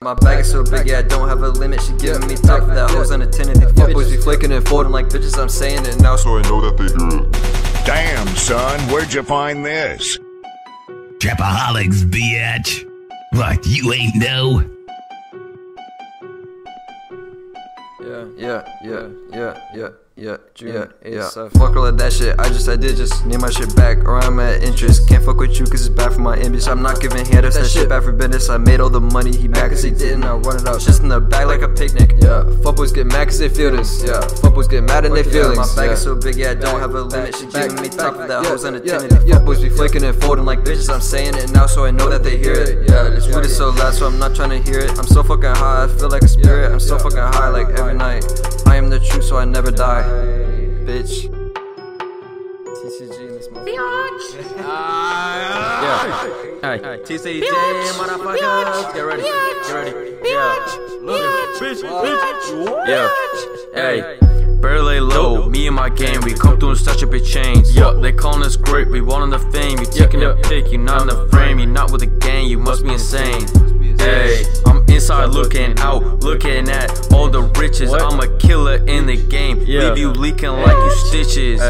My bag is so big, yeah, I don't have a limit. She giving me top for that hoes unattended. These fuckboys be flicking and folding like bitches. I'm saying it now, so so I know that they hear it. Damn, son, where'd you find this? Trapaholics, bitch. What, you ain't know? Yeah, yeah, yeah, yeah, yeah, yeah, yeah, yeah. Fuck all of that shit. I just, I did just need my shit back, or I'm at interest. Can't fuck with you cause it's bad for my image. I'm not giving hand if that shit bad for business. I made all the money, he mad cause he didn't. I run it out, just in the bag like a picnic. Yeah, fuckboys get mad cause they feel this. Yeah, fuckboys get mad in their feelings. My bag is so big, yeah, I don't have a limit. She giving me top of that hoes unattended. These fuckboys be flicking and folding like bitches. I'm saying it now, so I know that they hear it. Yeah, this weed is so loud, so I'm not trying to hear it. I'm so fucking high, I feel like a spirit. I'm so fucking high, like every night. I am the truth, so I never die. Bitch. TCG in this motherfucker. Yeah. Hey. TCG, motherfuckers. Get ready. Get ready. Yeah. Look, bitch, bitch. Yeah. Hey. Better lay low, me and my gang, we come through and stretch up your chains. Yup, they calling us great, we wanting the fame. You taking the pick, you not in the frame, you not with the gang, you must be insane. Hey, I'm inside looking out, looking at all the riches. I'm a killer in the game, leave you leaking like you stitches.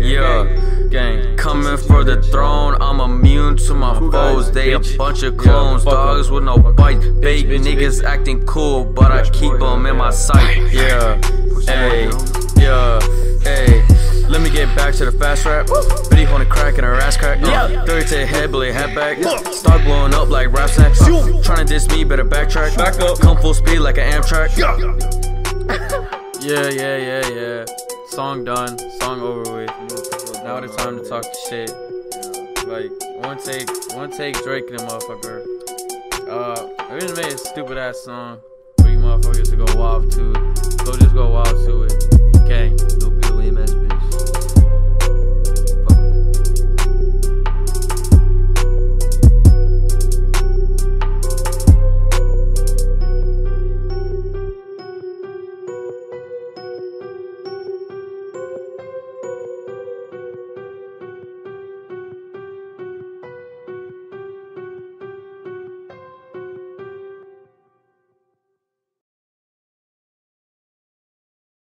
Yeah, gang, coming for the throne. I'm immune to my foes. They a bunch of clones, dogs with no bite. Fake niggas acting cool, but I keep them in my sight. Yeah, hey, to the fast rap. Bitty holding crack in her ass crack. Uh, 30 to the head, bullet head back. Start blowing up like rap snacks. Trying to diss me, better backtrack. Back up. Come full speed like an Amtrak. Yeah, yeah, yeah, yeah. Song done. Song over with. Now the time to talk to shit. Like one take, one take Drake and the motherfucker. Uh, I just made a stupid ass song for you motherfuckers to go wild too. So just go wild to.